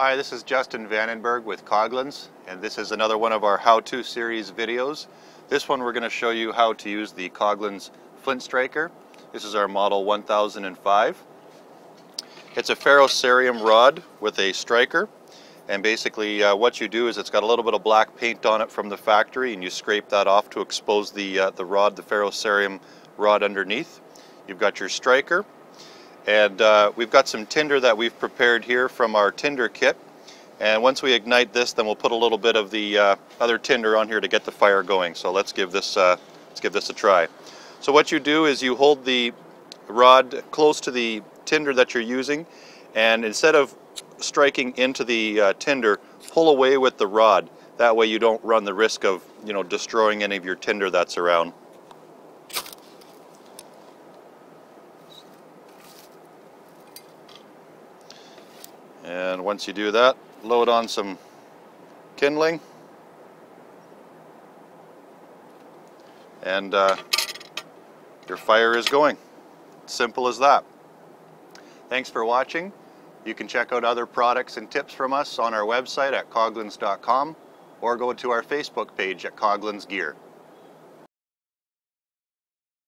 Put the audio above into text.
Hi, this is Justin Vandenberg with Coghlan's, and this is another one of our how-to series videos. This one we're going to show you how to use the Coghlan's Flint Striker. This is our model 1005. It's a ferrocerium rod with a striker, and basically uh, what you do is it's got a little bit of black paint on it from the factory, and you scrape that off to expose the, uh, the rod, the ferrocerium rod underneath. You've got your striker, and uh, we've got some tinder that we've prepared here from our tinder kit. And once we ignite this, then we'll put a little bit of the uh, other tinder on here to get the fire going. So let's give this uh, let's give this a try. So what you do is you hold the rod close to the tinder that you're using, and instead of striking into the uh, tinder, pull away with the rod. That way you don't run the risk of you know destroying any of your tinder that's around. And once you do that, load on some kindling. And uh, your fire is going. Simple as that. Thanks for watching. You can check out other products and tips from us on our website at coghlans.com or go to our Facebook page at Coghlans Gear.